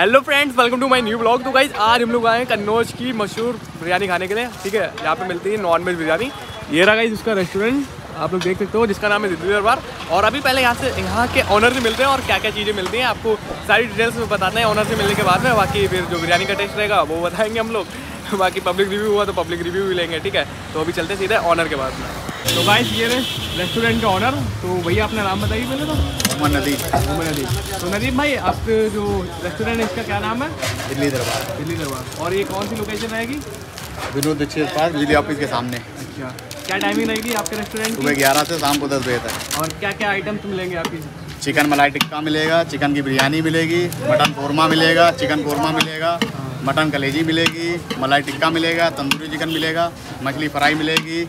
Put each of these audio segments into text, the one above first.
Hello friends welcome to my new blog तो guys आज हम लोग आए हैं कन्नौज की मशहूर बिरयानी खाने के लिए, ठीक है? यहाँ पे मिलती है नॉन वेज बिरयानी। ये रहा गाइज़ उसका रेस्टोरेंट आप लोग देख सकते हो, जिसका नाम है दिल्ली दरबार। और अभी पहले यहाँ से, यहाँ के ऑनर से मिलते हैं और क्या क्या चीज़ें मिलती हैं, आपको सारी डिटेल्स बताते हैं ऑनर से मिलने के बाद में। बाकी फिर जो बिरयानी का टेस्ट रहेगा, वो बताएँगे हम लोग। बाकी पब्लिक रिव्यू हुआ तो पब्लिक रिव्यू भी लेंगे, ठीक है? तो अभी चलते सीधे ऑनर के बाद में। तो गाइस ये रहे रेस्टोरेंट का ऑनर तो भैया अपना नाम बताइए पहले तो। मोहम्मद नदीम। मोहम्मद नदीम। तो नदीम भाई आपके जो रेस्टोरेंट है इसका क्या नाम है? दिल्ली दरबार। दिल्ली दरबार। और ये कौन सी लोकेशन रहेगी? विनोद दीक्षित पार्क बिजली ऑफ़िस के सामने। अच्छा। क्या टाइमिंग रहेगी आपके रेस्टोरेंट सुबह ग्यारह से शाम को दस बजे तक। और क्या क्या आइटम्स मिलेंगे आपकी? चिकन मलाई टिक्का मिलेगा चिकन की बिरयानी मिलेगी मटन कौरमा मिलेगा चिकन कौरमा मिलेगा मटन कलेजी मिलेगी मलाई टिक्का मिलेगा तंदूरी चिकन मिलेगा मछली फ्राई मिलेगी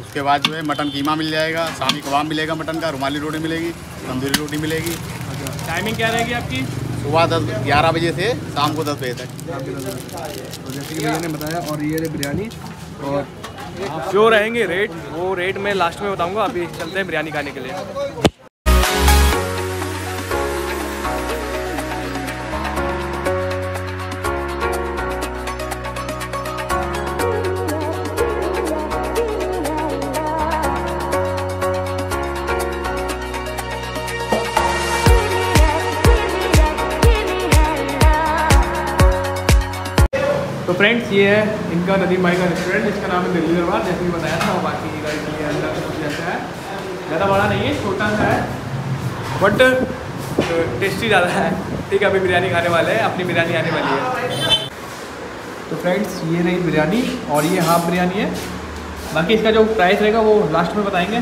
उसके बाद जो है मटन कीमा मिल जाएगा शामी कबाब मिलेगा मटन का रुमाली रोटी मिलेगी तंदूरी रोटी मिलेगी। अच्छा टाइमिंग क्या रहेगी आपकी? सुबह दस ग्यारह बजे से शाम को दस बजे तक। तो जैसे कि भैया ने बताया और ये बिरयानी और जो रहेंगे रेट वो रेट मैं लास्ट में बताऊँगा अभी चलते हैं बिरयानी खाने के लिए। तो फ्रेंड्स ये है इनका नदीम भाई का रेस्टोरेंट इसका नाम है दिल्ली दरबार, जैसे कि बताया था बाकी गाइस ये अंदर कुछ जैसा है। ज़्यादा बड़ा नहीं है, छोटा सा है बट टेस्टी ज़्यादा है। ठीक है, अभी बिरयानी खाने वाले हैं, अपनी बिरयानी आने वाली है। तो फ्रेंड्स ये रही बिरयानी, और ये हाफ़ बिरयानी है। बाकी इसका जो प्राइस रहेगा, वो लास्ट में बताएँगे।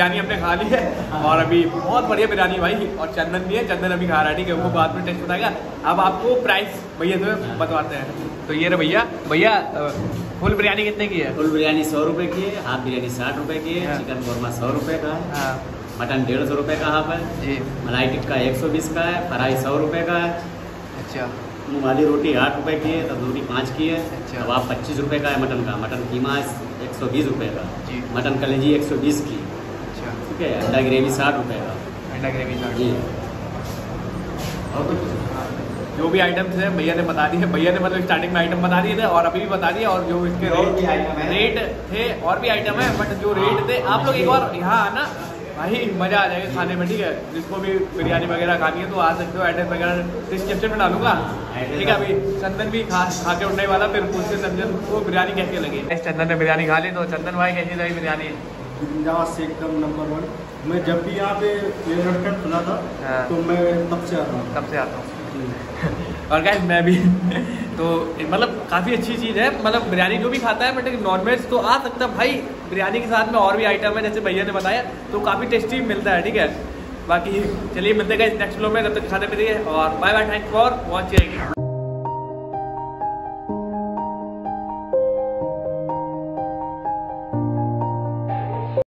बिरयानी हमने खा ली है और अभी बहुत बढ़िया बिरयानी भाई और चंदन भी है। चंदन अभी खा रहा है ठीक है? वो बाद में टेस्ट बताएगा। अब आपको प्राइस भैया तो बतवाते हैं। तो ये रहे भैया। भैया फुल बिरयानी कितने की है? फुल बिरयानी सौ रुपए की है हाफ़ बिरयानी साठ रुपए की है हाँ। चिकन कौरमा सौ रुपए का है हाँ। मटन डेढ़ सौ रुपए का हाफ़ है जी। मलाई टिक्का एक सौ बीस का है फ्राई सौ रुपए का है। अच्छा। वाली रोटी आठ रुपए की है तंदूरी पाँच की है। अच्छा। अब आप पच्चीस रुपए का है मटन का। मटन कीमा एक सौ बीस रुपए का। जी। मटन कलेजी एक सौ बीस की। ठीक है अंडा ग्रेवी साठ रुपए का। अंडा ग्रेवी साठ। जी। और कुछ? जो भी आइटम्स हैं भैया ने बता दिए भैया ने मतलब स्टार्टिंग में आइटम बता दिए थे और अभी भी बता दिए और जो इसके है। रेट थे और भी आइटम है बट जो रेट थे आप लोग एक बार यहाँ आना। भाई मज़ा आ जाएगा खाने में ठीक है? जिसको भी बिरयानी वगैरह खानी है तो आ सकते हो एड्रेस वगैरह डिस्क्रिप्शन में डालूँगा। ठीक है अभी चंदन भी खा खा के उठने वाला फिर पूछते चंदन को बिरयानी कैसे लगी। चंदन ने बिरयानी खा ली तो चंदन भाई कैसी लगी बिरयानी? बिंदास से एकदम नंबर वन मैं जब भी यहाँ पे रेस्टोरेंट खुला था हाँ। तो मैं तब से आता हूँ। कब से आता हूँ। और गाइस मैं भी। तो मतलब काफ़ी अच्छी चीज़ है। मतलब बिरयानी जो भी खाता है बट नॉन वेज तो आ सकता है। भाई बिरयानी के साथ में और भी आइटम है जैसे भैया ने बताया तो काफ़ी टेस्टी मिलता है ठीक है? बाकी चलिए मिलते गए नेक्स्ट ब्लॉग में। तब तक खाते पीते और bye bye thank for watching